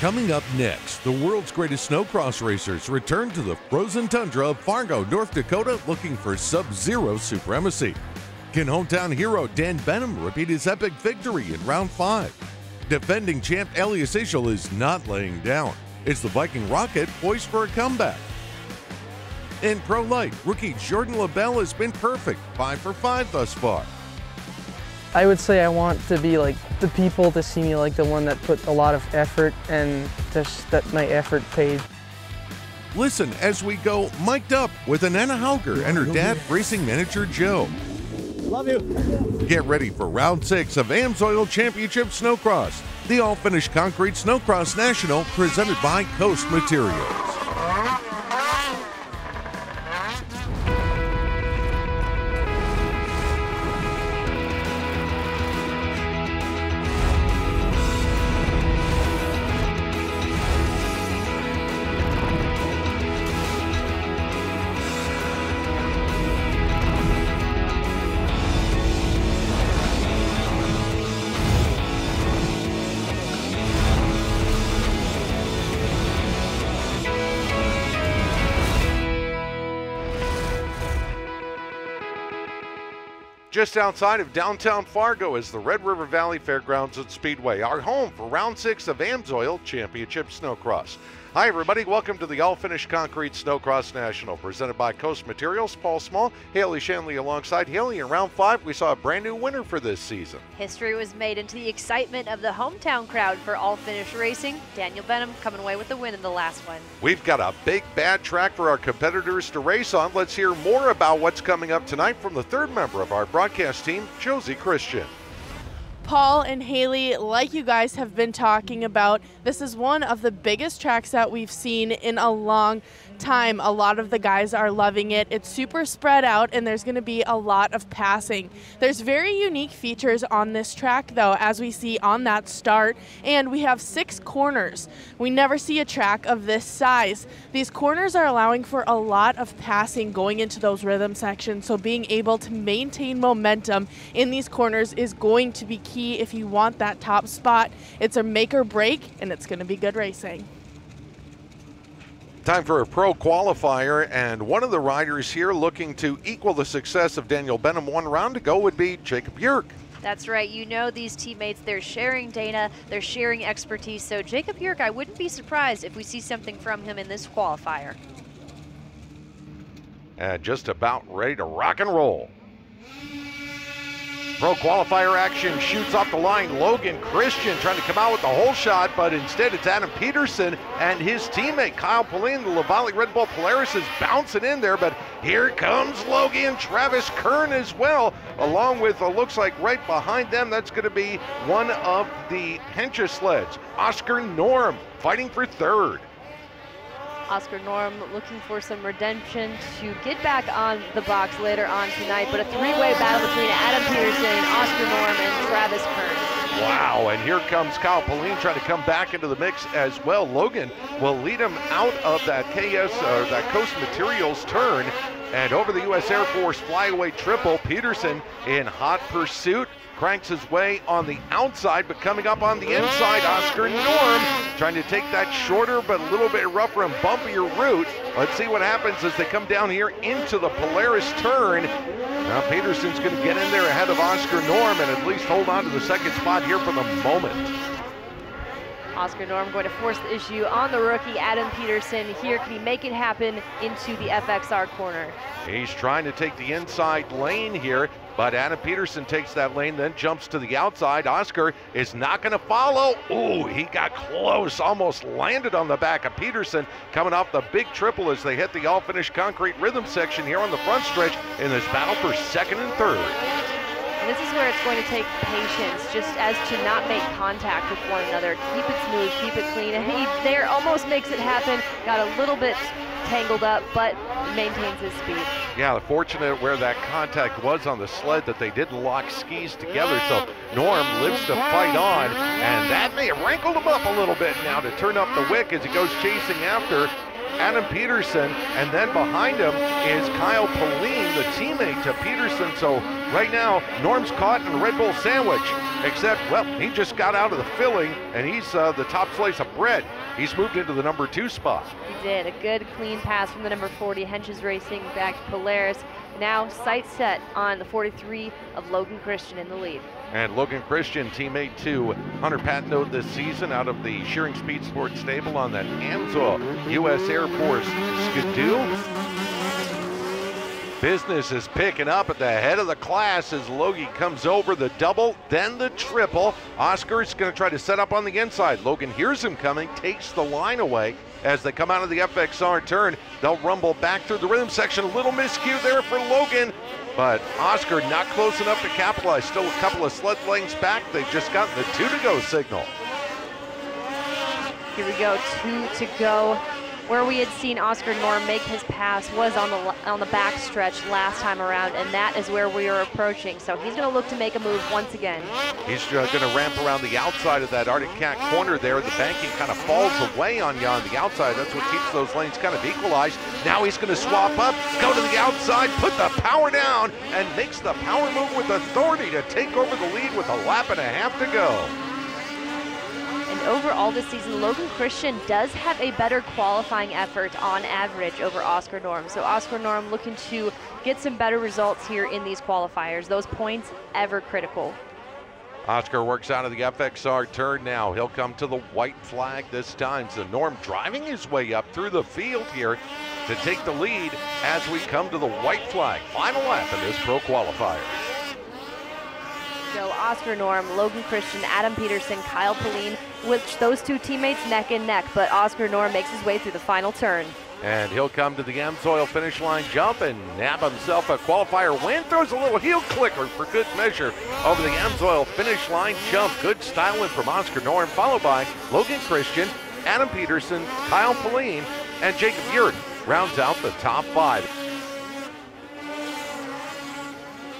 Coming up next, the world's greatest snocross racers return to the frozen tundra of Fargo, North Dakota, looking for sub zero supremacy. Can hometown hero Dan Benham repeat his epic victory in round five? Defending champ Elias Ishoel is not laying down. Is the Viking Rocket poised for a comeback? In Pro Light, rookie Jordan Lebel has been perfect, 5 for 5 thus far. I would say I want to be like the people to see me like the one that put a lot of effort and just that my effort paid. Listen as we go mic'd up with Anana Hauger and her dad, racing manager Joe. Love you. Get ready for round six of AMSOIL Championship Snocross, the all finished concrete snocross national presented by Coast Materials. Just outside of downtown Fargo is the Red River Valley Fairgrounds and Speedway, our home for round six of AMSOIL Championship Snocross. Hi, everybody. Welcome to the All Finished Concrete Snocross National, presented by Coast Materials. Paul Small, Haley Shanley alongside Haley. In round five, we saw a brand new winner for this season. History was made into the excitement of the hometown crowd for All Finished Racing. Daniel Benham coming away with the win in the last one. We've got a big, bad track for our competitors to race on. Let's hear more about what's coming up tonight from the third member of our broadcast team, Josie Christian. Paul and Haley, like you guys have been talking about, this is one of the biggest tracks that we've seen in a long time. Time, a lot of the guys are loving it. It's super spread out and there's going to be a lot of passing. There's very unique features on this track though, as we see on that start, and we have six corners. We never see a track of this size. These corners are allowing for a lot of passing going into those rhythm sections, so being able to maintain momentum in these corners is going to be key if you want that top spot. It's a make or break, and it's going to be good racing. Time for a pro qualifier, and one of the riders here looking to equal the success of Daniel Benham one round to go would be Jacob Yurk. That's right. You know these teammates, they're sharing data, they're sharing expertise. So Jacob Yurk, I wouldn't be surprised if we see something from him in this qualifier. And just about ready to rock and roll. Pro qualifier action shoots off the line. Logan Christian trying to come out with the hole shot, but instead it's Adam Peterson and his teammate Kyle Pallin. The Lavalley Red Bull Polaris is bouncing in there, but here comes Logan Travis Kern as well, along with uh, looks like right behind them. That's going to be one of the Hentges sleds. Oscar Norm fighting for third. Oscar Norm looking for some redemption to get back on the box later on tonight. But a three-way battle between Adam Peterson, Oscar Norm, and Travis Kern. Wow, and here comes Kyle Pallin trying to come back into the mix as well. Logan will lead him out of that KS, or uh, that Coast Materials turn. And over the U.S. Air Force flyaway triple, Peterson in hot pursuit cranks his way on the outside, but coming up on the inside, Oscar Norm trying to take that shorter but a little bit rougher and bumpier route. Let's see what happens as they come down here into the Polaris turn. Now Peterson's going to get in there ahead of Oscar Norm and at least hold on to the second spot here for the moment. Oscar Norm going to force the issue on the rookie Adam Peterson here. Can he make it happen into the FXR corner? He's trying to take the inside lane here, but Adam Peterson takes that lane, then jumps to the outside. Oscar is not going to follow. Ooh, he got close, almost landed on the back of Peterson, coming off the big triple as they hit the all finished concrete rhythm section here on the front stretch in this battle for second and third. And this is where it's going to take patience, just as to not make contact with one another. Keep it smooth, keep it clean. And he there almost makes it happen. Got a little bit tangled up, but maintains his speed. Yeah, fortunate where that contact was on the sled that they didn't lock skis together. So Norm lives to fight on, and that may have wrinkled him up a little bit now to turn up the wick as he goes chasing after Adam Peterson, and then behind him is Kyle Pallin, the teammate to Peterson. So right now, Norm's caught in a Red Bull sandwich, except, well, he just got out of the filling, and he's uh, the top slice of bread. He's moved into the number two spot. He did. A good, clean pass from the number 40, Hentges Racing back to Polaris. Now sight set on the 43 of Logan Christian in the lead. And Logan Christian, teammate to Hunter Patino this season out of the Scheuring Speed Sports stable on that Amsoil U.S. Air Force Skidoo. Business is picking up at the head of the class as Logie comes over the double, then the triple. Oscar's going to try to set up on the inside. Logan hears him coming, takes the line away as they come out of the FXR turn. They'll rumble back through the rhythm section. A little miscue there for Logan, but Oscar not close enough to capitalize. Still a couple of sled lengths back. They've just gotten the two to go signal. Here we go, two to go. Where we had seen Oscar Norm make his pass was on the on the back stretch last time around, and that is where we are approaching. So he's going to look to make a move once again. He's uh, going to ramp around the outside of that Arctic Cat corner there. The banking kind of falls away on you on the outside. That's what keeps those lanes kind of equalized. Now he's going to swap up, go to the outside, put the power down, and makes the power move with authority to take over the lead with a lap and a half to go. Overall this season, Logan Christian does have a better qualifying effort on average over Oscar Norm. So Oscar Norm looking to get some better results here in these qualifiers. Those points ever critical. Oscar works out of the FXR turn now. He'll come to the white flag this time. So Norm driving his way up through the field here to take the lead as we come to the white flag. Final lap in this pro qualifier. Oscar Norm, Logan Christian, Adam Peterson, Kyle Pallin, which those two teammates neck and neck, but Oscar Norm makes his way through the final turn. And he'll come to the Amsoil finish line jump and nab himself a qualifier win. Throws a little heel clicker for good measure over the Amsoil finish line jump. Good styling from Oscar Norm, followed by Logan Christian, Adam Peterson, Kyle Pallin, and Jacob Yurk rounds out the top five.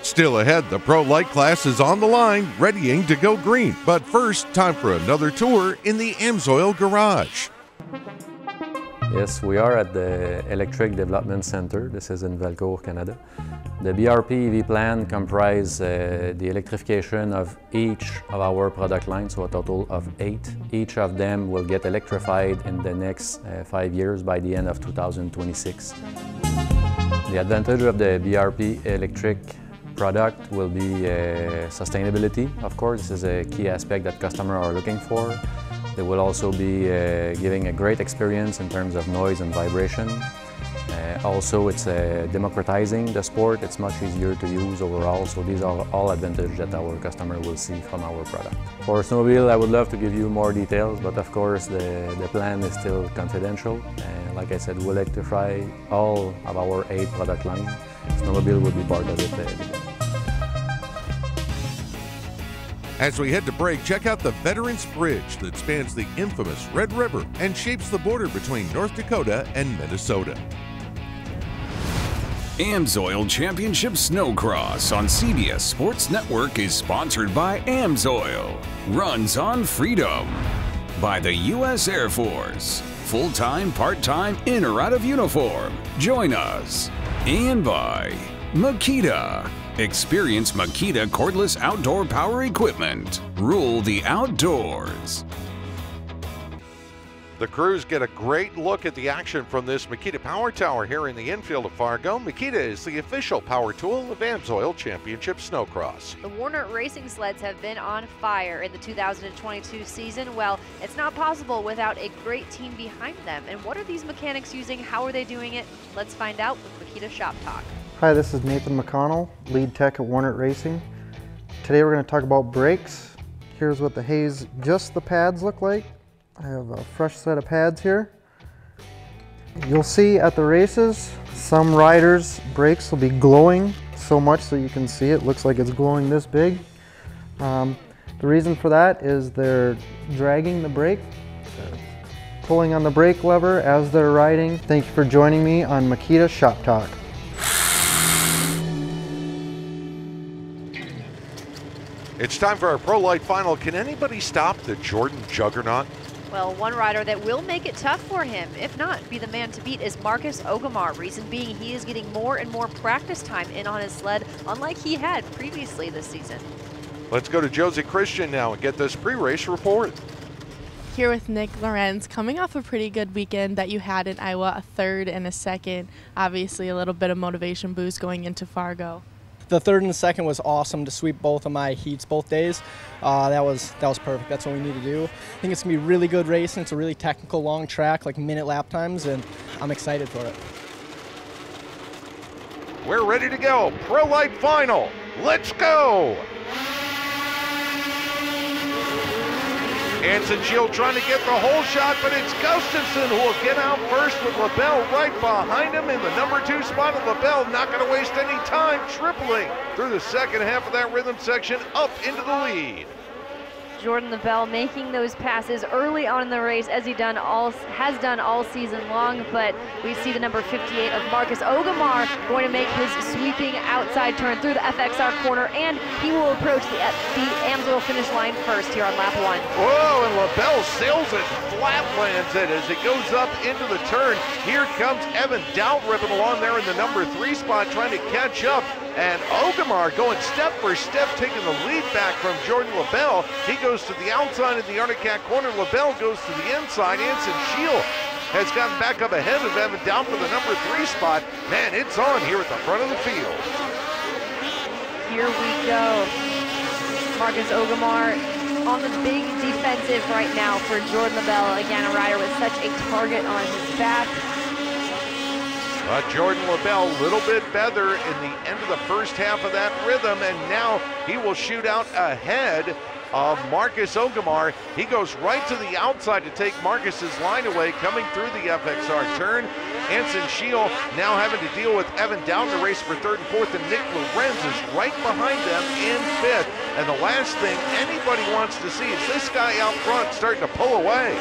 Still ahead, the Pro Light class is on the line, readying to go green. But first, time for another tour in the Amsoil garage. Yes, we are at the Electric Development Center. This is in Valcourt, Canada. The BRP EV plan comprises uh, the electrification of each of our product lines, so a total of eight. Each of them will get electrified in the next uh, five years by the end of 2026. The advantage of the BRP electric product will be uh, sustainability, of course. This is a key aspect that customers are looking for. They will also be uh, giving a great experience in terms of noise and vibration. Uh, also, it's uh, democratizing the sport. It's much easier to use overall. So these are all advantages that our customer will see from our product. For snowmobile, I would love to give you more details, but of course, the, the plan is still confidential. Uh, like I said, we'll electrify all of our eight product lines. Snowmobile will be part of it. Uh, As we head to break, check out the Veterans Bridge that spans the infamous Red River and shapes the border between North Dakota and Minnesota. Amsoil Championship Snocross on CBS Sports Network is sponsored by Amsoil. Runs on Freedom. By the U.S. Air Force. Full time, part time, in or out of uniform. Join us. And by Makita. Experience Makita cordless outdoor power equipment. Rule the outdoors. The crews get a great look at the action from this Makita Power Tower here in the infield of Fargo. Makita is the official power tool of Amsoil Championship Snocross. The Warnert Racing sleds have been on fire in the 2022 season. Well, it's not possible without a great team behind them. And what are these mechanics using? How are they doing it? Let's find out with Makita Shop Talk. Hi, this is Nathan McConnell, lead tech at Warnert Racing. Today we're going to talk about brakes. Here's what the Hayes, just the pads look like. I have a fresh set of pads here. You'll see at the races, some riders' brakes will be glowing so much so you can see it. Looks like it's glowing this big. Um, the reason for that is they're dragging the brake, pulling on the brake lever as they're riding. Thank you for joining me on Makita Shop Talk. It's time for our Pro Light Final. Can anybody stop the Jordan Juggernaut? Well, one rider that will make it tough for him, if not be the man to beat, is Marcus Ogemar. Reason being, he is getting more and more practice time in on his sled, unlike he had previously this season. Let's go to Josie Christian now and get this pre-race report. Here with Nick Lorenz, coming off a pretty good weekend that you had in Iowa, a third and a second. Obviously, a little bit of motivation boost going into Fargo. The third and the second was awesome to sweep both of my heats both days. Uh, that was that was perfect. That's what we need to do. I think it's gonna be really good racing. It's a really technical long track, like minute lap times, and I'm excited for it. We're ready to go. Pro Light Final. Let's go. Anson Shield trying to get the hole shot, but it's Gustafson who will get out first with Lebel right behind him in the number two spot. And Lebel not going to waste any time, tripling through the second half of that rhythm section up into the lead. Jordan Lebel making those passes early on in the race as he done all has done all season long, but we see the number 58 of Marcus Ogemar going to make his sweeping outside turn through the FXR corner, and he will approach the, the Amsoil finish line first here on lap one. Whoa, and Lebel sails it, flatlands it as it goes up into the turn. Here comes Evan Dowd ripping along there in the number three spot, trying to catch up. And Ogemar going step for step, taking the lead back from Jordan Lebel. He goes to the outside of the Arctic corner. Lebel goes to the inside. Anson Shield has gotten back up ahead of Evan Dowd for the number three spot. Man, it's on here at the front of the field. Here we go. Marcus Ogemar on the big defensive right now for Jordan Lebel. Again, a rider with such a target on his back. But Jordan Lebel, a little bit better in the end of the first half of that rhythm, and now he will shoot out ahead of Marcus Ogemar. He goes right to the outside to take Marcus's line away, coming through the FXR turn. Anson Shield now having to deal with Evan Dowd to race for third and fourth, and Nick Lorenz is right behind them in fifth. And the last thing anybody wants to see is this guy out front starting to pull away.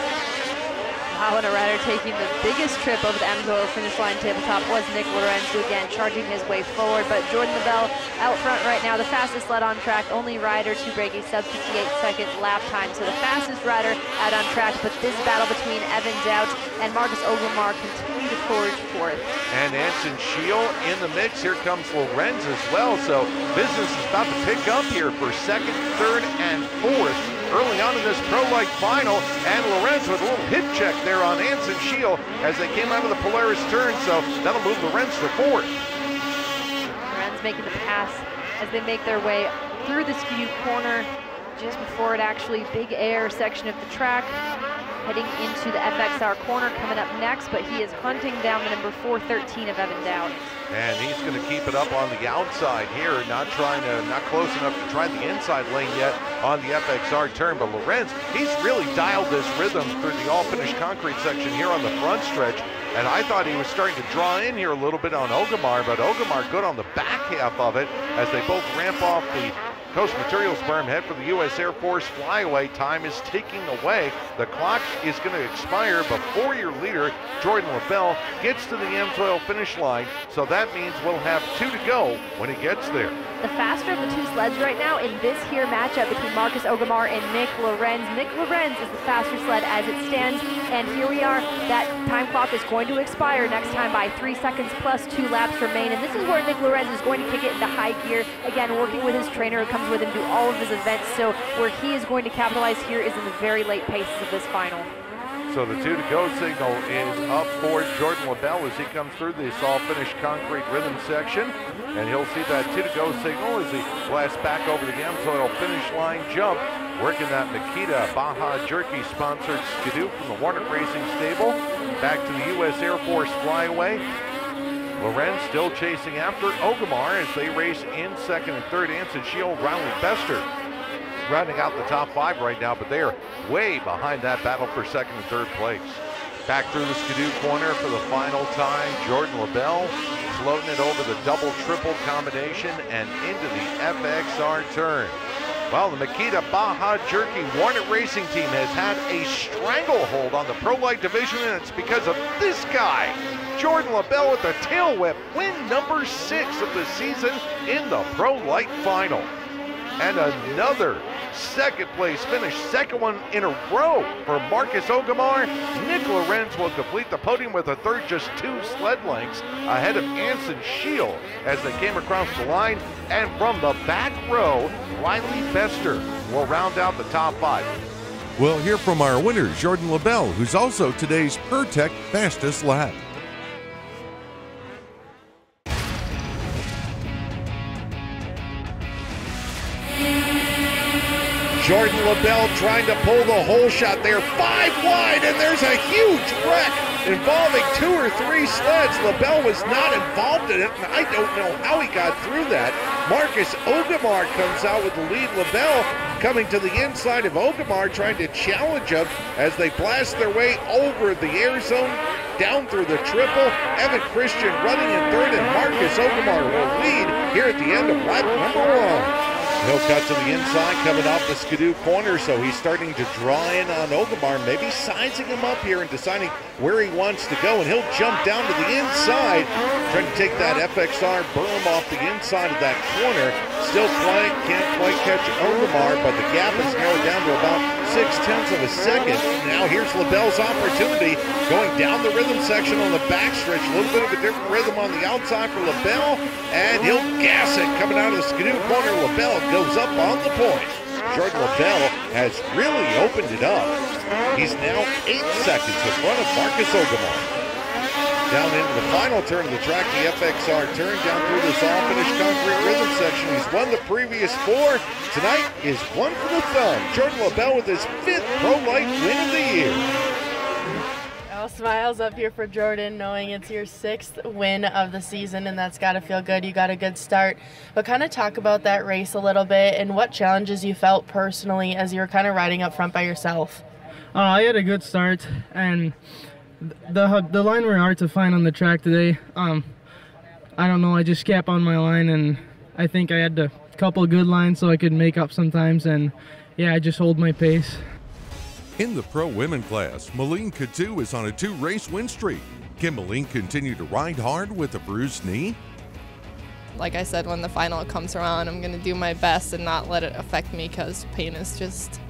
A rider taking the biggest trip over the Amsoil finish line tabletop was Nick Lorenz, again charging his way forward. But Jordan Lebel out front right now, the fastest sled on track, only rider to break a sub 58 second lap time. So the fastest rider out on track. But this battle between Evan Dowd and Marcus Ogemar continue to forge forth. And Anson Shield in the mix. Here comes Lorenz as well. So business is about to pick up here for second, third, and fourth early on in this Pro Light final. And Lorenz with a little hit check there on Anson Shield as they came out of the Polaris turn. So that'll move Lorenz to fourth. Lorenz making the pass as they make their way through the Skidoo corner just before it actually big air section of the track heading into the FXR corner coming up next, but he is hunting down the number 413 of Evan Dowd. And he's going to keep it up on the outside here, not trying to, not close enough to try the inside lane yet on the FXR turn. But Lorenz, he's really dialed this rhythm through the all-finished concrete section here on the front stretch. And I thought he was starting to draw in here a little bit on Ogemar, but Ogemar good on the back half of it as they both ramp off the Coast Materials berm head for the U.S. Air Force flyaway. Time is ticking away. The clock is going to expire before your leader, Jordan Lebel, gets to the Amsoil finish line. So that means we'll have two to go when he gets there. The faster of the two sleds right now in this here matchup between Marcus Ogemar and Nick Lorenz. Nick Lorenz is the faster sled as it stands. And here we are. That time clock is going to expire next time by three seconds plus two laps remain. And this is where Nick Lorenz is going to kick it into high gear. Again, working with his trainer who comes with him to all of his events. So where he is going to capitalize here is in the very late paces of this final. So the two to go signal is up for Jordan Lebel as he comes through this all finished concrete rhythm section. And he'll see that two to go signal as he blasts back over the Amsoil finish line jump. Working that Makita Baja Jerky sponsored skidoo from the Warnert Racing Stable. Back to the U.S. Air Force flyaway. Lorenz still chasing after Ogemar as they race in second and third. Anson Shield, Riley Bester rounding out the top five right now, but they are way behind that battle for second and third place. Back through the Skidoo corner for the final time. Jordan Lebel floating it over the double triple combination and into the FXR turn. Well, the Makita Baja Jerky Warnert Racing Team has had a stranglehold on the Pro Light division, and it's because of this guy. Jordan Lebel with the tail whip, win number six of the season in the Pro Light Final. And another second place finish, second one in a row for Marcus Ogemar. Nick Lorenz will complete the podium with a third, just two sled lengths ahead of Anson Shield as they came across the line. And from the back row, Riley Bester will round out the top five. We'll hear from our winner, Jordan Lebel, who's also today's Pirtek fastest lap. Jordan Lebel trying to pull the hole shot there, five wide, and there's a huge wreck involving two or three sleds. Lebel was not involved in it, and I don't know how he got through that. Marcus Ogemar comes out with the lead. Lebel coming to the inside of Ogemar, trying to challenge him as they blast their way over the air zone, down through the triple. Evan Christian running in third, and Marcus Ogemar will lead here at the end of lap number one. He'll cut to the inside coming off the Skidoo corner, so he's starting to draw in on Ogemar, maybe sizing him up here and deciding where he wants to go. And he'll jump down to the inside, trying to take that FXR berm off the inside of that corner. Still quite, can't quite catch Ogemar, but the gap is narrowed down to about six tenths of a second. Now here's Lebel's opportunity going down the rhythm section on the backstretch. A little bit of a different rhythm on the outside for Lebel, and he'll gas it coming out of the Skidoo corner. Lebel goes up on the point. Jordan Lebel has really opened it up. He's now eight seconds in front of Marcus Ogemar. Down into the final turn of the track, the FXR turn down through this all-finished concrete rhythm section. He's won the previous four. Tonight is one for the thumb. Jordan Lebel with his fifth Pro Light win of the year. All smiles up here for Jordan, knowing it's your sixth win of the season, and that's got to feel good. You got a good start. But kind of talk about that race a little bit and what challenges you felt personally as you were kind of riding up front by yourself. Uh, I had a good start, and the the line were hard to find on the track today. Um, I don't know. I just kept on my line, and I think I had a couple good lines so I could make up sometimes. And yeah, I just hold my pace. In the pro women class, Malene Katu is on a two race win streak. Can Malene continue to ride hard with a bruised knee? Like I said, when the final comes around, I'm going to do my best and not let it affect me because pain is just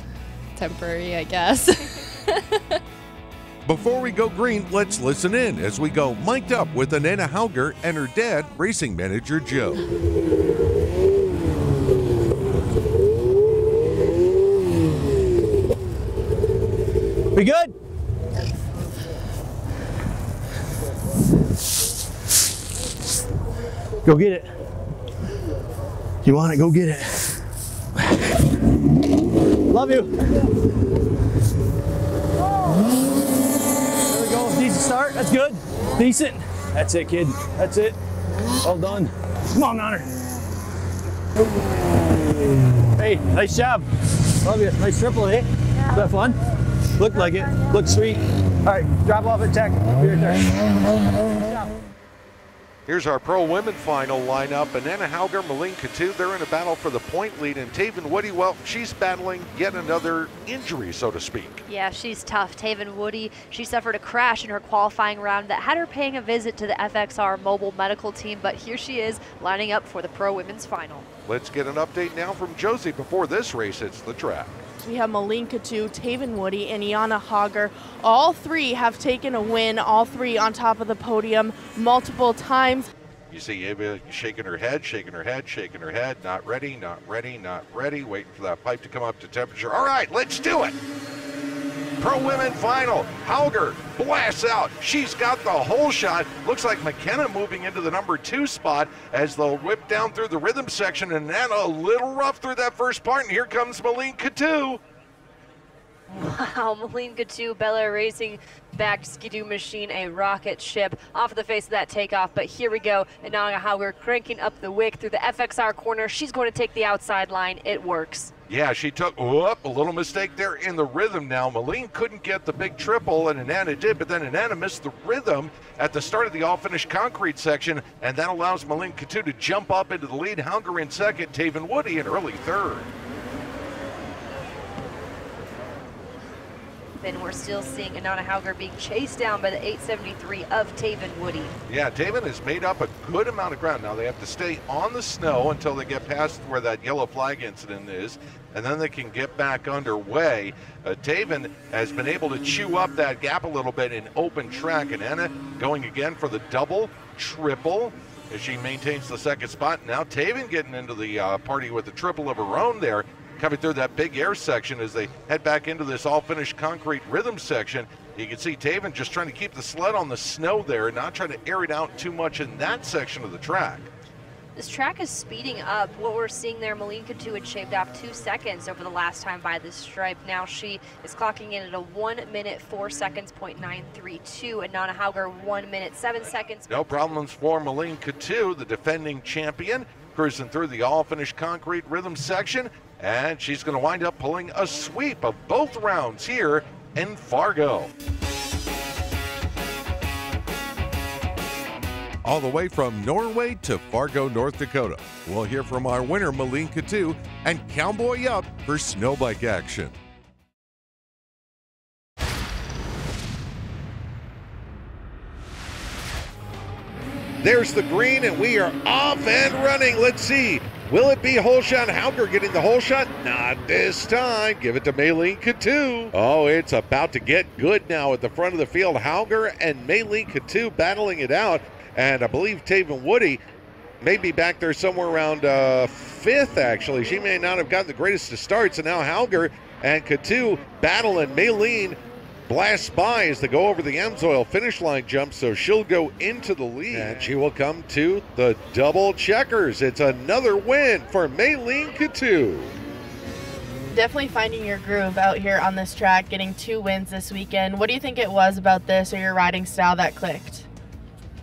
temporary, I guess. Before we go green, let's listen in as we go mic'd up with Anana Hauger and her dad, racing manager Joe. We good? Go get it. You want it? Go get it. Love you. There we go. Decent start. That's good. Decent. That's it, kid. That's it. Well done. Come on, Honor. Hey, nice job. Love you. Nice triple, eh? Was that fun? Looked like it. Looked sweet. All right, drop off at tech. Be your turn. Here's our pro women final lineup. Anana Hauger, Malene Katu, they're in a battle for the point lead. And Taven Woody, well, she's battling yet another injury, so to speak. Yeah, she's tough. Taven Woody, she suffered a crash in her qualifying round that had her paying a visit to the FXR mobile medical team, but here she is lining up for the pro women's final. Let's get an update now from Josie before this race hits the track. We have Malene Katu, Taven Woody, and Iana Hager. All three have taken a win, all three on top of the podium multiple times. You see Ava shaking her head, shaking her head, shaking her head. Not ready, not ready, not ready. Waiting for that pipe to come up to temperature. All right, let's do it. Pro Women Final. Hauger blasts out. She's got the hole shot. Looks like McKenna moving into the number two spot as they'll whip down through the rhythm section. And then a little rough through that first part. And here comes Malene Katu. Wow, Malene Katu, Bella Racing backed Skidoo machine, a rocket ship off of the face of that takeoff. But here we go. And now Hauger cranking up the wick through the FXR corner. She's going to take the outside line. It works. Yeah, she took whoop, a little mistake there in the rhythm now. Malene couldn't get the big triple, and Anana did, but then Anana missed the rhythm at the start of the all-finished concrete section, and that allows Malene Katu to jump up into the lead. Hauger in second, Taven Woody in early third. Happen. We're still seeing Anana Hauger being chased down by the 873 of Taven Woody. Yeah, Taven has made up a good amount of ground. Now they have to stay on the snow until they get past where that yellow flag incident is, and then they can get back underway. Uh, Taven has been able to chew up that gap a little bit in open track, and Anna going again for the double, triple, as she maintains the second spot. Now Taven getting into the uh, party with the triple of her own there coming through that big air section as they head back into this all finished concrete rhythm section. You can see Taven just trying to keep the sled on the snow there, and not trying to air it out too much in that section of the track. This track is speeding up. What we're seeing there, Malene Coutu had shaved off two seconds over the last time by this stripe. Now she is clocking in at a one minute, four seconds, point nine three two, and Nana Hauger one minute, seven seconds. No problems for Malene Coutu, the defending champion, cruising through the all finished concrete rhythm section. And she's going to wind up pulling a sweep of both rounds here in Fargo. All the way from Norway to Fargo, North Dakota. We'll hear from our winner, Malene Coutu, and Cowboy Up for snowbike action. There's the green, and we are off and running. Let's see. Will it be Holeshot Hauger getting the hole shot? Not this time. Give it to Malene Coutu. Oh, it's about to get good now at the front of the field. Hauger and Malene Coutu battling it out. And I believe Taven Woody may be back there somewhere around uh, fifth, actually. She may not have gotten the greatest of starts. And now Hauger and Coutu battling Malene blasts by as they go over the Amsoil finish line jump, so she'll go into the lead. And she will come to the double checkers. It's another win for Malene Coutu. Definitely finding your groove out here on this track, getting two wins this weekend. What do you think it was about this or your riding style that clicked?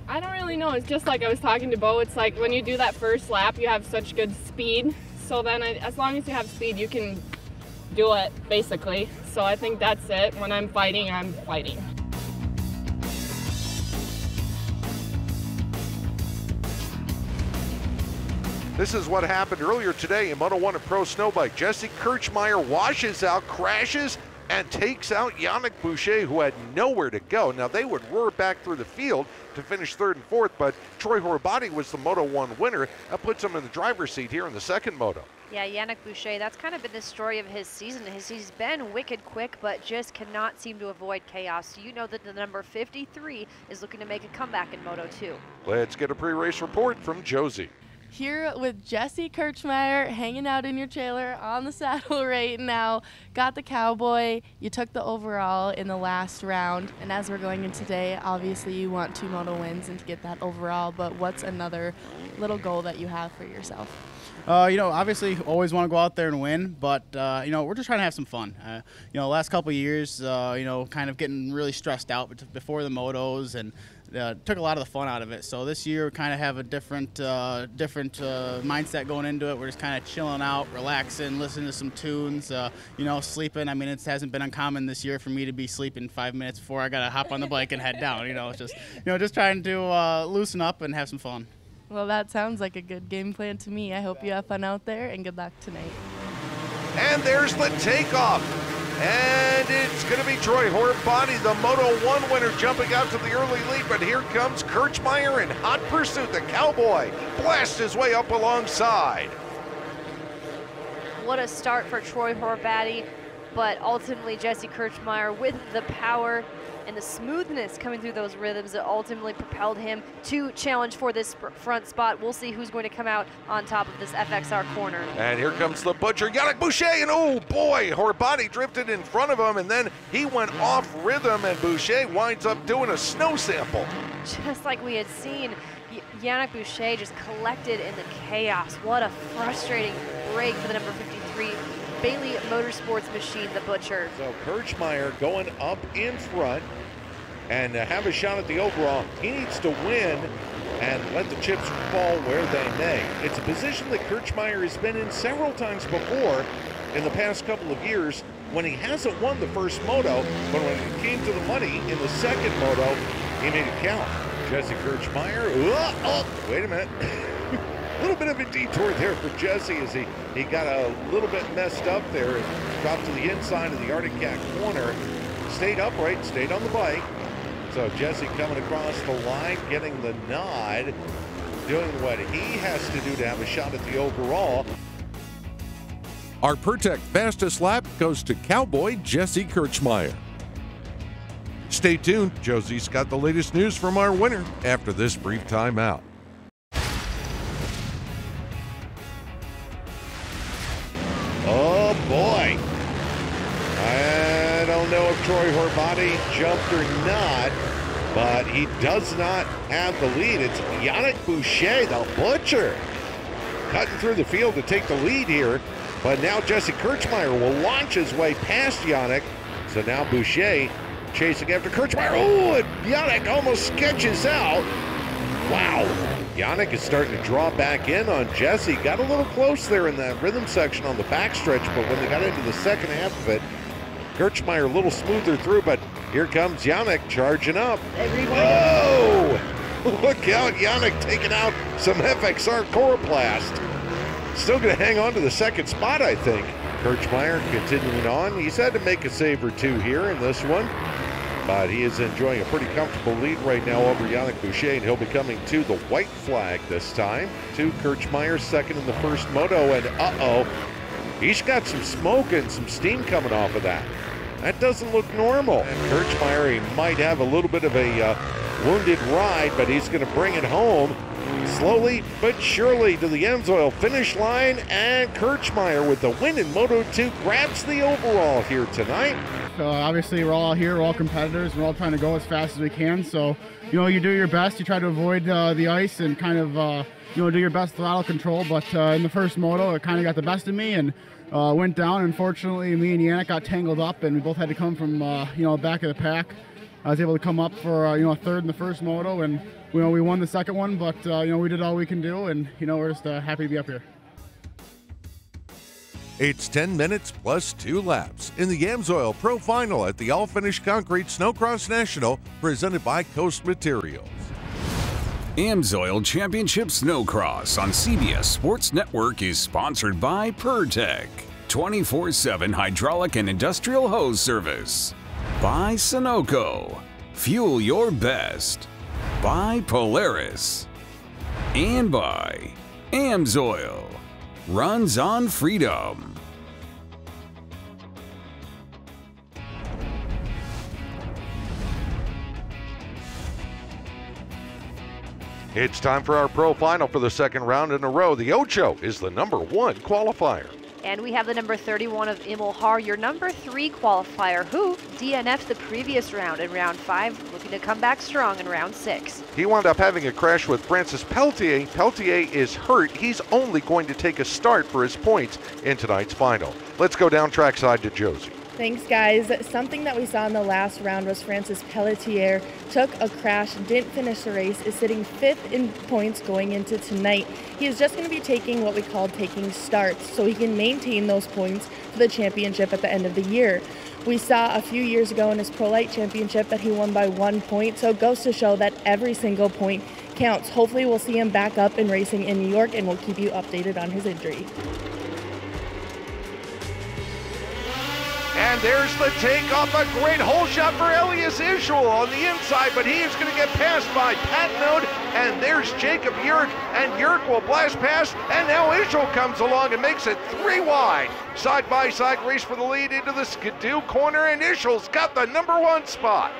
I don't really know. It's just like I was talking to Bo. It's like when you do that first lap, you have such good speed. So then, as long as you have speed, you can do it basically. So I think that's it. When I'm fighting, I'm fighting. This is what happened earlier today in Moto 1 of Pro Snowbike. Jesse Kirchmeyer washes out, crashes, and takes out Yannick Boucher, who had nowhere to go. Now, they would roar back through the field to finish third and fourth, but Troy Horabati was the Moto 1 winner. That puts him in the driver's seat here in the second Moto. Yeah, Yannick Boucher, that's kind of been the story of his season. he's been wicked quick, but just cannot seem to avoid chaos. You know that the number 53 is looking to make a comeback in Moto 2. Let's get a pre-race report from Josie. Here with Jesse Kirchmeyer hanging out in your trailer on the saddle right now. Got the cowboy. You took the overall in the last round. And as we're going in today, obviously you want two moto wins and to get that overall. But what's another little goal that you have for yourself? Uh, you know, obviously, always want to go out there and win, but uh, you know, we're just trying to have some fun. Uh, you know, last couple years, uh, you know, kind of getting really stressed out before the motos, and uh, took a lot of the fun out of it. So this year, we kind of have a different, uh, different mindset going into it. We're just kind of chilling out, relaxing, listening to some tunes. you know, sleeping. I mean, it hasn't been uncommon this year for me to be sleeping five minutes before I got to hop on the bike and head down. You know, it's just, you know, just trying to loosen up and have some fun. Well, that sounds like a good game plan to me. I hope you have fun out there and good luck tonight. And there's the takeoff. And it's going to be Troy Horabati, the Moto 1 winner, jumping out to the early lead. But here comes Kirchmeyer in hot pursuit. The Cowboy blasts his way up alongside. What a start for Troy Horabati. But ultimately, Jesse Kirchmeyer with the power and the smoothness coming through those rhythms that ultimately propelled him to challenge for this front spot. We'll see who's going to come out on top of this FXR corner. And here comes the butcher, Yannick Boucher, and oh boy, her body drifted in front of him, and then he went off rhythm, and Boucher winds up doing a snow sample. Just like we had seen, Yannick Boucher just collected in the chaos. What a frustrating break for the number 53 Bailey Motorsports machine, the Butcher. So Kirchmeyer going up in front and uh, have a shot at the overall. He needs to win and let the chips fall where they may. It's a position that Kirchmeyer has been in several times before in the past couple of years when he hasn't won the first moto, but when it came to the money in the second moto, he made it count. Jesse Kirchmeyer, oh, oh wait a minute. Little bit of a detour there for Jesse as he, he got a little bit messed up there dropped to the inside of the Arctic Cat corner. stayed upright, stayed on the bike. So Jesse coming across the line, getting the nod, doing what he has to do to have a shot at the overall. Our Pirtek fastest lap goes to Cowboy Jesse Kirchmeyer. Stay tuned. Josie's got the latest news from our winner after this brief timeout. Oh boy. I don't know if Troy Horvati jumped or not, but he does not have the lead. It's Yannick Boucher, the butcher, cutting through the field to take the lead here. But now Jesse Kirchmeyer will launch his way past Yannick. So now Boucher chasing after Kirchmeyer. Oh, and Yannick almost sketches out. Wow. Yannick is starting to draw back in on Jesse. Got a little close there in that rhythm section on the backstretch, but when they got into the second half of it, Kirchmeyer a little smoother through, but here comes Yannick charging up. Whoa! Look out, Yannick taking out some FXR Coroplast. Still going to hang on to the second spot, I think. Kirchmeyer continuing on. He's had to make a save or two here in this one, but he is enjoying a pretty comfortable lead right now over Yannick Boucher, and he'll be coming to the white flag this time. To Kirchmeyer, second in the first moto, and uh-oh, he's got some smoke and some steam coming off of that. That doesn't look normal. And Kirchmeyer, he might have a little bit of a uh, wounded ride, but he's going to bring it home slowly but surely to the Amsoil finish line. And Kirchmeyer with the win in Moto 2 grabs the overall here tonight. Uh, obviously, we're all here, we're all competitors, we're all trying to go as fast as we can. So, you know, you do your best, you try to avoid uh, the ice and kind of, uh, you know, do your best throttle control. But uh, in the first moto, it kind of got the best of me and uh, went down. Unfortunately, me and Yannick got tangled up, and we both had to come from, uh, you know, back of the pack. I was able to come up for, you know, a third in the first moto, and you know, we won the second one, but uh, you know, we did all we can do, and you know, we're just uh, happy to be up here. It's 10 minutes plus two laps in the Amsoil Pro Final at the All Finish Concrete Snocross National, presented by Coast Materials. Amsoil Championship Snocross on CBS Sports Network is sponsored by Pirtek, 24 7 hydraulic and industrial hose service. By Sunoco, fuel your best. By Polaris. And by Amsoil, runs on freedom. It's time for our pro final for the second round in a row. The Ocho is the number one qualifier. And we have the number 31 of Emil Har, your number three qualifier, who DNF'd the previous round in round five, looking to come back strong in round six. He wound up having a crash with Francis Pelletier. Pelletier is hurt. He's only going to take a start for his points in tonight's final. Let's go down trackside to Josie. Thanks, guys. Something that we saw in the last round was Francis Pelletier took a crash, didn't finish the race, is sitting fifth in points going into tonight. He is just going to be taking what we call taking starts so he can maintain those points for the championship at the end of the year. We saw a few years ago in his Pro Light Championship that he won by one point, so it goes to show that every single point counts. Hopefully, we'll see him back up in racing in New York, and we'll keep you updated on his injury. And there's the takeoff. A great hole shot for Elias Ishoel on the inside, but he is going to get passed by Patenaude. And there's Jacob Yurk, and Yurk will blast past. And now Ishoel comes along and makes it three wide. Side by side race for the lead into the Skidoo corner, and Ishoel's got the number one spot.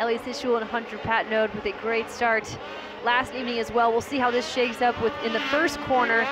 Elias Ishoel and Hunter Patenaude with a great start last evening as well. We'll see how this shakes up with in the first corner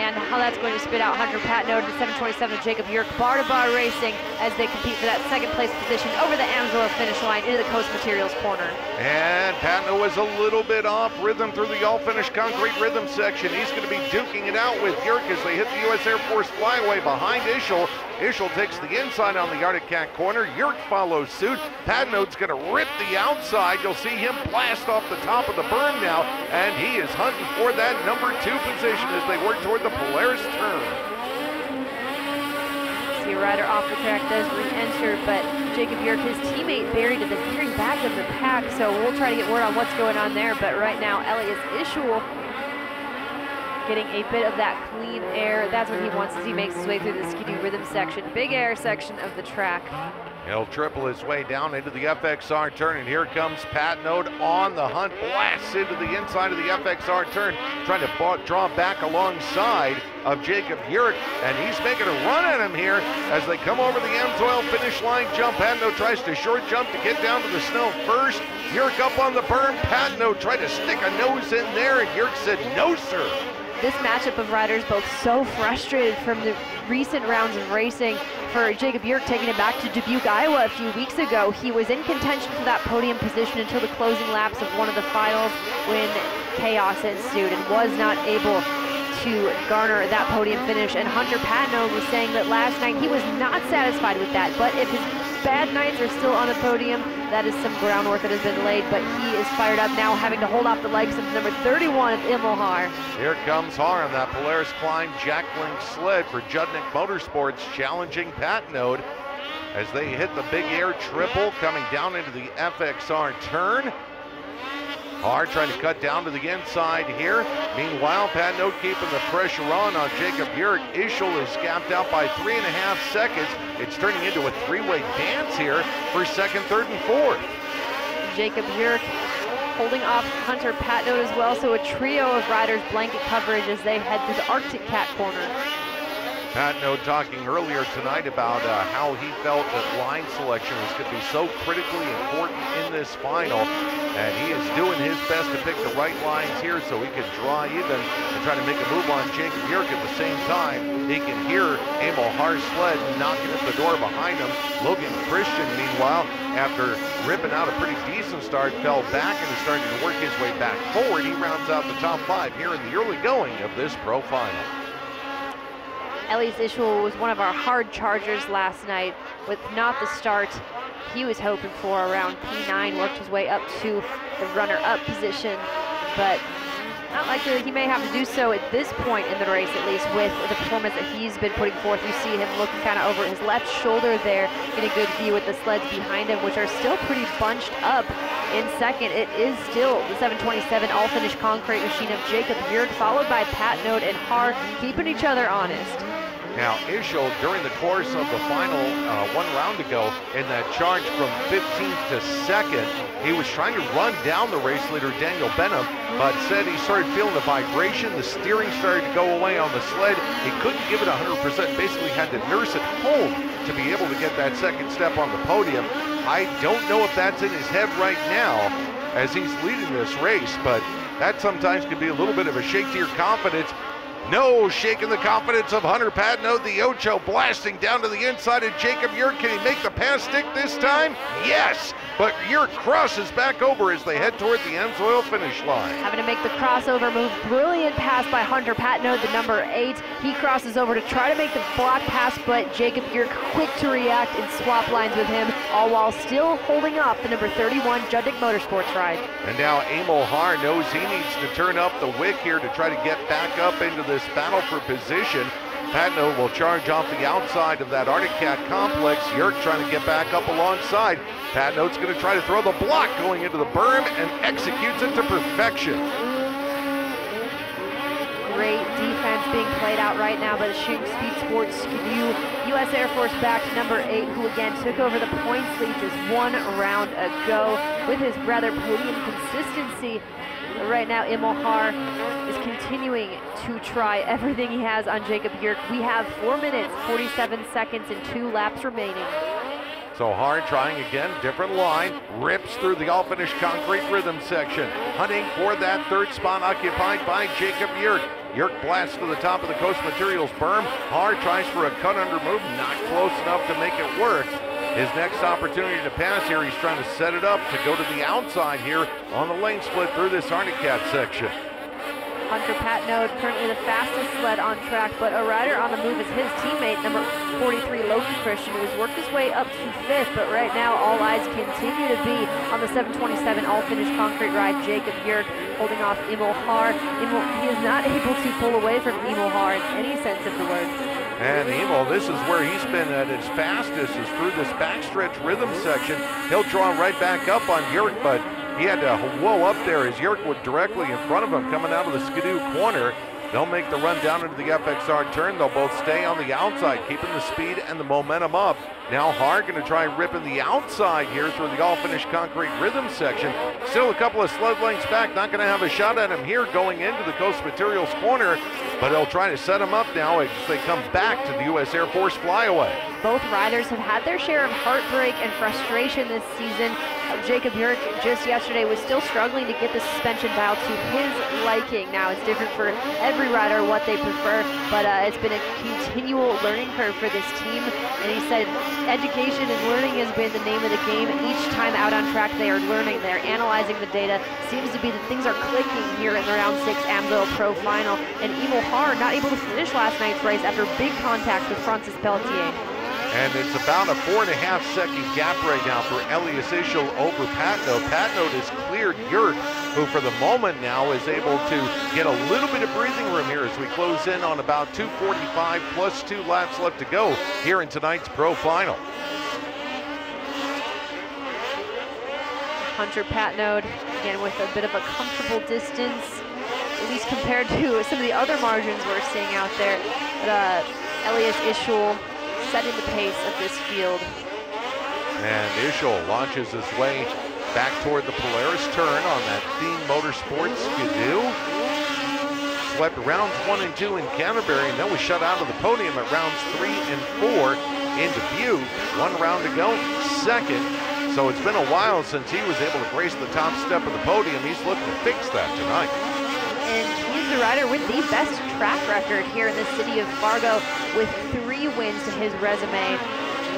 and how that's going to spit out Hunter Patenaude to 727 of Jacob Yurk. Bar to bar racing as they compete for that second place position over the Amsoil finish line into the Coast Materials corner. And Patenaude was a little bit off rhythm through the all finished concrete rhythm section. He's going to be duking it out with Yurk as they hit the U.S. Air Force flyaway behind Ishoel. Ishoel takes the inside on the Arctic Cat corner. Yurk follows suit. Patenaude's going to rip the outside. You'll see him blast off the top of the now, and he is hunting for that number two position as they work toward the Polaris turn. See rider off the track does re-enter, but Jacob Yurk, his teammate, buried at the very back of the pack, so we'll try to get word on what's going on there. But right now, Elias Ishoel getting a bit of that clean air. That's what he wants as he makes his way through the skidoo rhythm section, big air section of the track. He'll triple his way down into the FXR turn, and here comes Patenaude on the hunt, blasts into the inside of the FXR turn, trying to draw back alongside of Jacob Yurick, and he's making a run at him here as they come over the Amsoil finish line jump. Patenaude tries to short jump to get down to the snow first. Yurick up on the berm. Patenaude tried to stick a nose in there, and Yurick said, no, sir this matchup of riders both so frustrated from the recent rounds of racing for Jacob Yurk taking it back to Dubuque, Iowa a few weeks ago. He was in contention for that podium position until the closing laps of one of the finals when chaos ensued and was not able to garner that podium finish. And Hunter Patenaude was saying that last night he was not satisfied with that, but if his bad nights are still on the podium. That is some groundwork that has been laid, but he is fired up now, having to hold off the legs of number 31 of Immelhar. Here comes Har on that Polaris Klein Jacklink sled for Judnick Motorsports, challenging Patenaude as they hit the big air triple coming down into the FXR turn. Hard trying to cut down to the inside here. Meanwhile, Patenaude keeping the pressure on on Jacob Yurk. Ishoel is gapped out by three and a half seconds. It's turning into a three-way dance here for second, third, and fourth. Jacob Yurk holding off Hunter Patenaude as well. So a trio of riders blanket coverage as they head to the Arctic Cat corner. Patenaude talking earlier tonight about uh, how he felt that line selection was going to be so critically important in this final. And he is doing his best to pick the right lines here so he can draw even and try to make a move on Jake Yurk at the same time. He can hear Emil Harsled sled knocking at the door behind him. Logan Christian, meanwhile, after ripping out a pretty decent start, fell back and is starting to work his way back forward. He rounds out the top five here in the early going of this pro final. Elias Ishoel was one of our hard chargers last night with not the start he was hoping for around P9, worked his way up to the runner-up position, but not likely he may have to do so at this point in the race, at least with the performance that he's been putting forth. You see him looking kind of over his left shoulder there, in a good view with the sleds behind him, which are still pretty bunched up in second. It is still the 727 all-finish concrete machine of Jacob Yurk, followed by Patenaude and Har, keeping each other honest. Now, Ishoel, during the course of the final uh, one round ago, in that charge from 15th to 2nd, he was trying to run down the race leader, Daniel Benham, but said he started feeling the vibration. The steering started to go away on the sled. He couldn't give it 100%, basically had to nurse it home to be able to get that second step on the podium. I don't know if that's in his head right now as he's leading this race, but that sometimes can be a little bit of a shake to your confidence. No shaking the confidence of Hunter Patenaude. The Ocho blasting down to the inside of Jacob Yurk. Can he make the pass stick this time? Yes, but Yurk crosses back over as they head toward the Amsoil finish line. Having to make the crossover move. Brilliant pass by Hunter Patenaude, the number eight. He crosses over to try to make the block pass, but Jacob Yurk quick to react and swap lines with him, all while still holding up the number 31 Judnick Motorsports ride. And now Emil Har knows he needs to turn up the wick here to try to get back up into this battle for position. Patenaude will charge off the outside of that Arctic Cat complex. Yurk trying to get back up alongside. Patenaude's going to try to throw the block going into the berm and executes it to perfection. Great defense being played out right now by the Scheuring Speed Sports Skidoo. U.S. Air Force back to number eight, who again took over the points lead just one round ago with his brother podium consistency right now, Imolhar is continuing to try everything he has on Jacob Yurk. We have four minutes, 47 seconds, and two laps remaining. So hard trying again, different line, rips through the all finished concrete rhythm section, hunting for that third spot occupied by Jacob Yurk. Yurk blasts to the top of the Coast Materials berm. Hard tries for a cut under move, not close enough to make it work. His next opportunity to pass here, he's trying to set it up to go to the outside here on the lane split through this Arctic Cat section. Hunter Patenaude, currently the fastest sled on track, but a rider on the move is his teammate, number 43, Logan Christian, who has worked his way up to fifth, but right now all eyes continue to be on the 727 all-finish concrete ride, Jacob Yurk holding off Emil Har. Emil, he is not able to pull away from Emil Har in any sense of the word. And Emil, this is where he's been at his fastest, is through this backstretch rhythm section. He'll draw right back up on Yurk, but he had to whoa up there as Yurk was directly in front of him coming out of the Skidoo corner. They'll make the run down into the FXR turn. They'll both stay on the outside, keeping the speed and the momentum up. Now Har going to try ripping the outside here through the all-finished concrete rhythm section. Still a couple of sled lengths back. Not going to have a shot at him here going into the Coast Materials corner, but he'll try to set him up now as they come back to the U.S. Air Force flyaway. Both riders have had their share of heartbreak and frustration this season. Jacob Yurk just yesterday was still struggling to get the suspension dialed to his liking. Now it's different for every rider what they prefer, but uh, it's been a continual learning curve for this team. And he said education and learning has been the name of the game. Each time out on track, they are learning. They're analyzing the data. Seems to be that things are clicking here in the round six AMSOIL Pro Final. And Emil Har not able to finish last night's race after big contact with Francis Pelletier. And it's about a four and a half second gap right now for Elias Ishoel over Patenaude. Patenaude has cleared Yurk, who for the moment now is able to get a little bit of breathing room here as we close in on about 245 plus two laps left to go here in tonight's pro final. Hunter Patenaude, again with a bit of a comfortable distance, at least compared to some of the other margins we're seeing out there. But uh, Elias Ishoel setting the pace of this field. And Ishoel launches his way back toward the Polaris turn on that Theme Motorsports Skidoo. Swept rounds one and two in Canterbury, and then was shut out of the podium at rounds three and four in Dubuque. One round to go, second. So it's been a while since he was able to grace the top step of the podium. He's looking to fix that tonight. And he's the rider with the best track record here in the city of Fargo with three wins to his resume,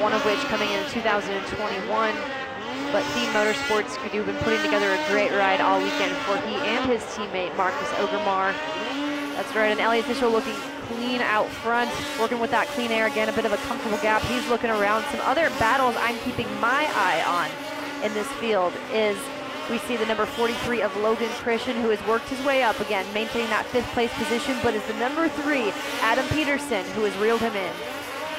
one of which coming in 2021. But Theme Motorsports have been putting together a great ride all weekend for he and his teammate Marcus Ogemar. That's right, and Elias Ishoel looking clean out front, working with that clean air again, a bit of a comfortable gap. He's looking around. Some other battles I'm keeping my eye on in this field is we see the number 43 of Logan Christian, who has worked his way up again, maintaining that fifth place position, but is the number three, Adam Peterson, who has reeled him in.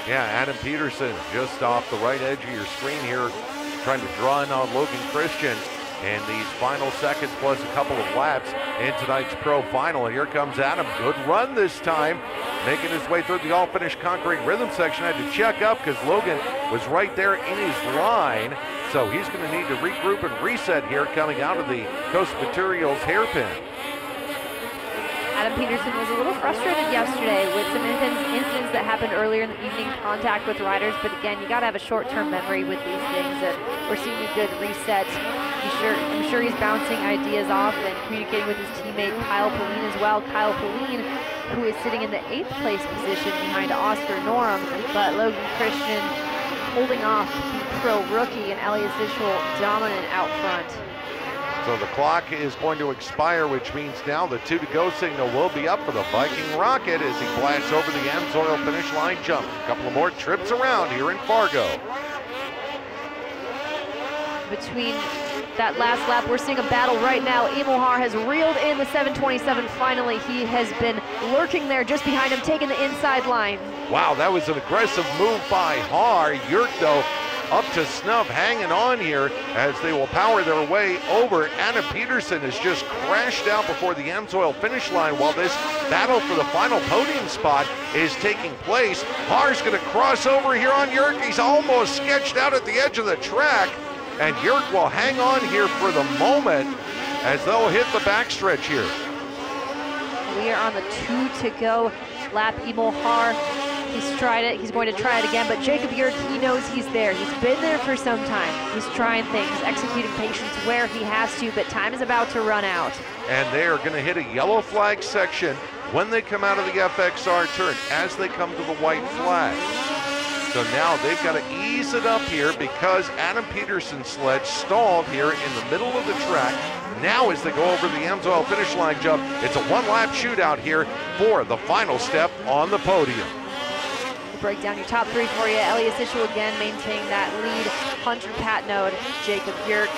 Yeah, Adam Peterson just off the right edge of your screen here, trying to draw in on Logan Christian in these final seconds plus a couple of laps in tonight's pro final. And here comes Adam. Good run this time, making his way through the all finished concrete rhythm section. I had to check up because Logan was right there in his line. So he's going to need to regroup and reset here coming out of the Coast Materials hairpin. Adam Peterson was a little frustrated yesterday with some incidents that happened earlier in the evening, contact with riders. But again, you got to have a short-term memory with these things. And we're seeing a good reset. Sure, I'm sure he's bouncing ideas off and communicating with his teammate Kyle Pallin as well. Kyle Pallin, who is sitting in the eighth place position behind Oscar Norum, but Logan Christian holding off the pro rookie and Elias Ishoel dominant out front. So the clock is going to expire, which means now the two to go signal will be up for the Viking Rocket as he blasts over the AMSOIL finish line jump. A couple of more trips around here in Fargo. Between that last lap, we're seeing a battle right now. Emil Har has reeled in the 727 finally. He has been lurking there just behind him, taking the inside line. Wow, that was an aggressive move by Har. Yurk, though, up to snuff, hanging on here as they will power their way over. Adam Peterson has just crashed out before the AMSOIL finish line while this battle for the final podium spot is taking place. Har's going to cross over here on Yurk. He's almost sketched out at the edge of the track, and Yurk will hang on here for the moment as they'll hit the backstretch here. We are on the two to go lap. Emil Har He's tried it. He's going to try it again. But Jacob Yurk, he knows he's there. He's been there for some time. He's trying things, executing patience where he has to, but time is about to run out. And they are going to hit a yellow flag section when they come out of the FXR turn, as they come to the white flag. So now they've got to ease it up here because Adam Peterson's sled stalled here in the middle of the track. Now as they go over the AMSOIL finish line jump, it's a one-lap shootout here for the final step on the podium break down your top three for you. Elias Ishoel again maintaining that lead. Hunter Patenaude, Jacob Yurk.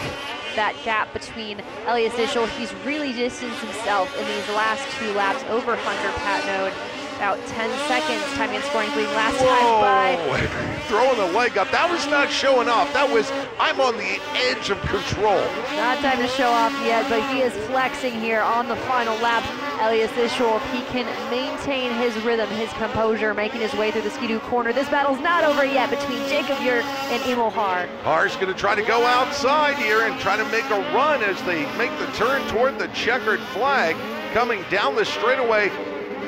That gap between Elias Ishoel, he's really distanced himself in these last two laps over Hunter Patenaude. About 10 seconds. Time and scoring leading last Whoa. time by. Throwing the leg up. That was not showing off. That was, I'm on the edge of control. Not time to show off yet, but he is flexing here on the final lap. Elias Ishoel, if he can maintain his rhythm, his composure, making his way through the skidoo corner. This battle's not over yet between Jacob Yurk and Emil Haar. Haar's going to try to go outside here and try to make a run as they make the turn toward the checkered flag. Coming down the straightaway,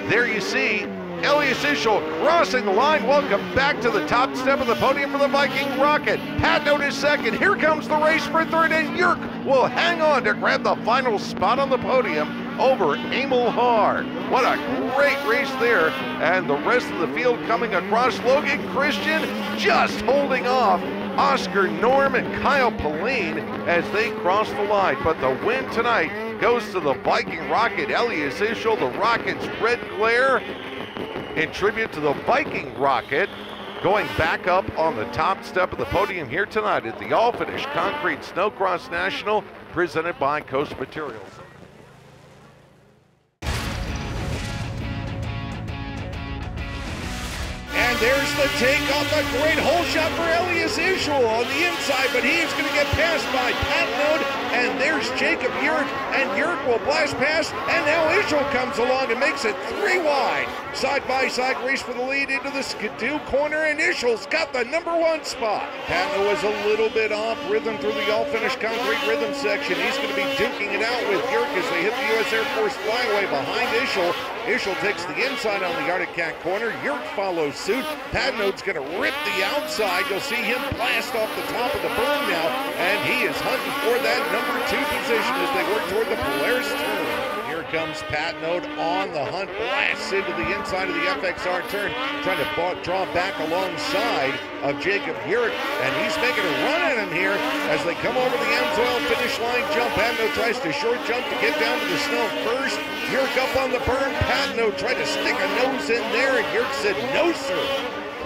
there you see Elias Ishoel crossing the line. Welcome back to the top step of the podium for the Viking Rocket. Patenaude is second. Here comes the race for third, and Yurk will hang on to grab the final spot on the podium over Emil Haar. What a great race there. And the rest of the field coming across. Logan Christian just holding off Oscar Norm and Kyle Pallin as they cross the line. But the win tonight goes to the Viking Rocket. Elias Ishoel, the Rocket's red glare in tribute to the Viking Rocket. Going back up on the top step of the podium here tonight at the All Finish Concrete Snocross National, presented by Coast Materials. There's the take on the great hole shot for Elias Ishoel on the inside, but he is going to get passed by Patenaude, and there's Jacob Yurk, and Yurk will blast past, and now Ishoel comes along and makes it three wide. Side-by-side race for the lead into the skidoo corner, and Ishoel's got the number one spot. Patenaude was a little bit off rhythm through the all-finished concrete rhythm section. He's going to be duking it out with Yurk as they hit the U.S. Air Force flyaway behind Ishoel. Ishoel takes the inside on the Arctic Cat corner. Yurk follows suit. Patenaude's going to rip the outside. You'll see him blast off the top of the berm now, and he is hunting for that number two position as they work toward the Polaris turn. Comes Patenaude on the hunt, blasts into the inside of the FXR turn, trying to draw back alongside of Jacob Yurk, and he's making a run at him here as they come over the Amsoil finish line jump. Patenaude tries to short jump to get down to the snow first. Yurk up on the berm. Patenaude tried to stick a nose in there, and Yurk said, no, sir.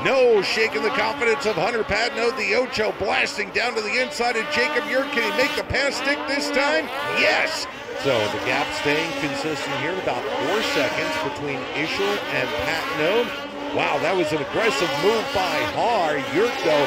No, shaking the confidence of Hunter Patenaude. The Ocho blasting down to the inside of Jacob Yurk. Can he make the pass stick this time? Yes. So the gap staying consistent here, about four seconds between Ishoel and Patenaude. Wow, that was an aggressive move by Har. Though,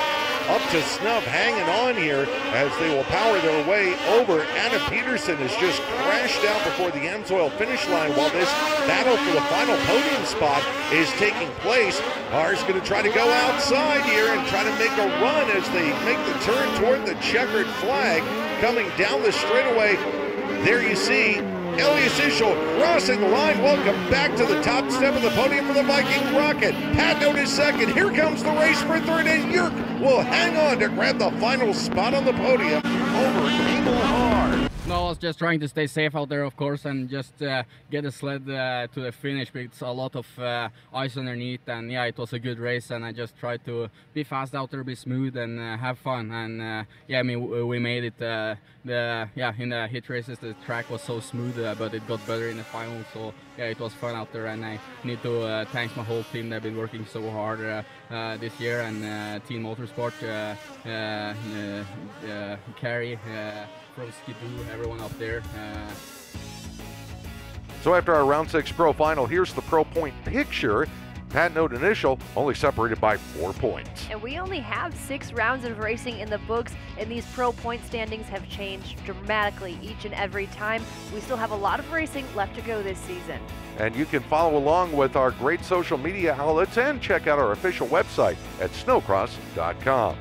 up to snuff, hanging on here as they will power their way over. Adam Peterson has just crashed out before the Amsoil finish line while this battle for the final podium spot is taking place. Haar's going to try to go outside here and try to make a run as they make the turn toward the checkered flag coming down the straightaway. There you see Elias Ishoel crossing the line. Welcome back to the top step of the podium for the Viking Rocket. Patenaude is second. Here comes the race for third, and Yurk will hang on to grab the final spot on the podium over Emil Haar. No, I was just trying to stay safe out there, of course, and just uh, get the sled uh, to the finish. It's a lot of uh, ice underneath, and yeah, it was a good race. And I just tried to be fast out there, be smooth, and uh, have fun. And uh, yeah, I mean, we made it. Uh, the yeah, in the hit races, the track was so smooth, but it got better in the final. So yeah, it was fun out there, and I need to thank my whole team. They've been working so hard this year, and Team Motorsport, Carrie from Skidoo, everyone up there. Uh, so after our round six pro final, here's the pro point picture. Patenaude Ishoel only separated by four points. And we only have six rounds of racing in the books, and these pro point standings have changed dramatically each and every time. We still have a lot of racing left to go this season. And you can follow along with our great social media outlets and check out our official website at snocross.com.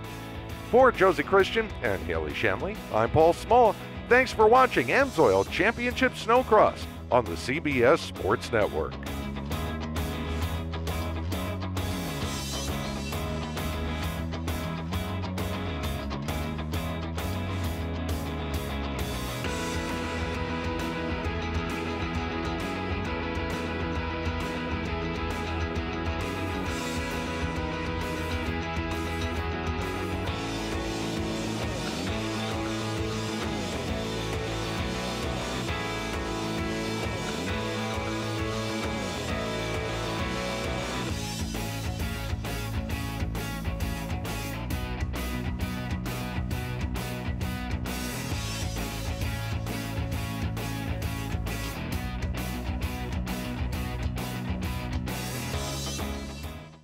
For Josie Christian and Haley Shanley, I'm Paul Small. Thanks for watching Amsoil Championship Snocross on the CBS Sports Network.